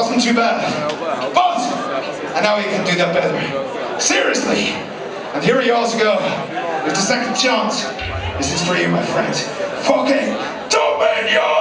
wasn't too bad. Uh, but I know you can do that better. Seriously. And here you also go. It's a second chance. This is for you, my friend. Fucking Dominion!